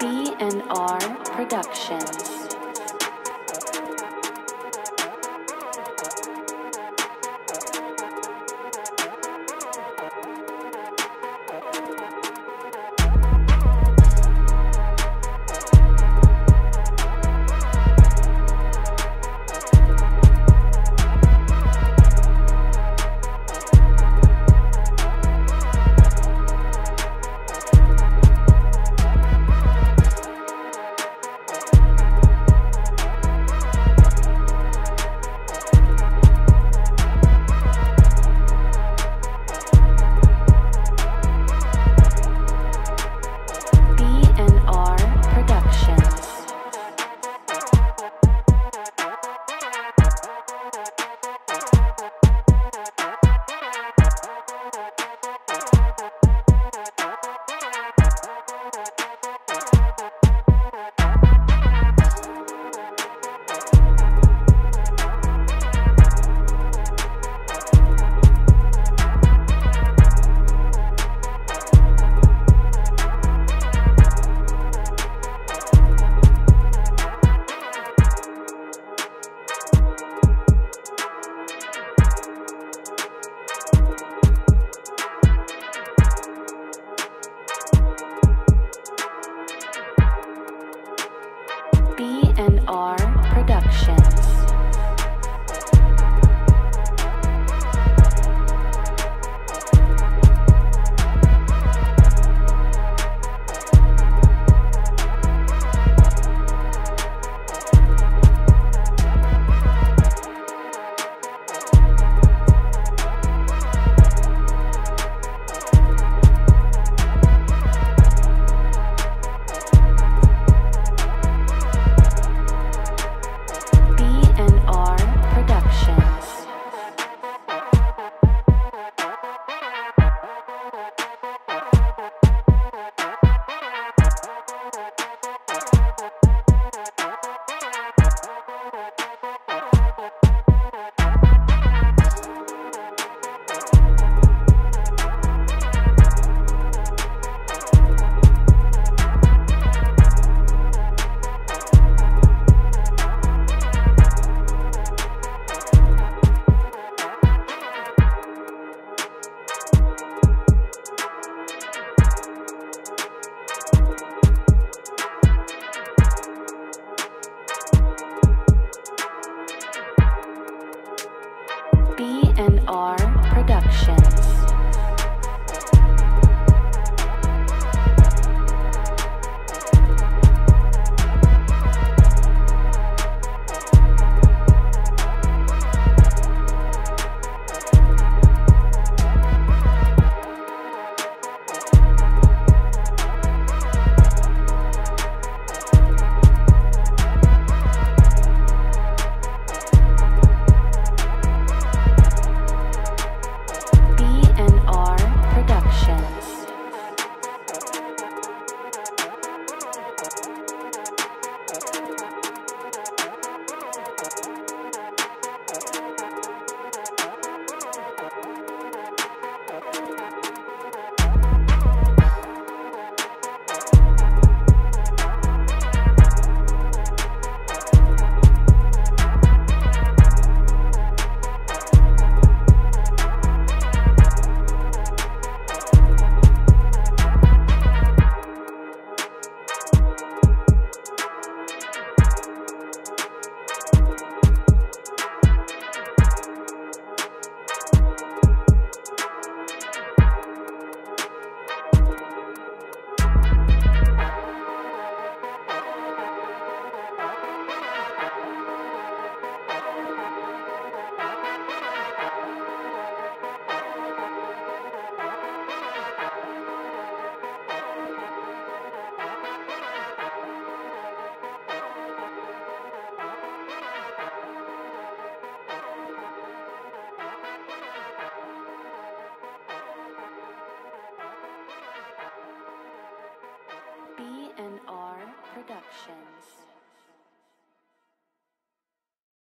B and R Productions. Productions. Productions.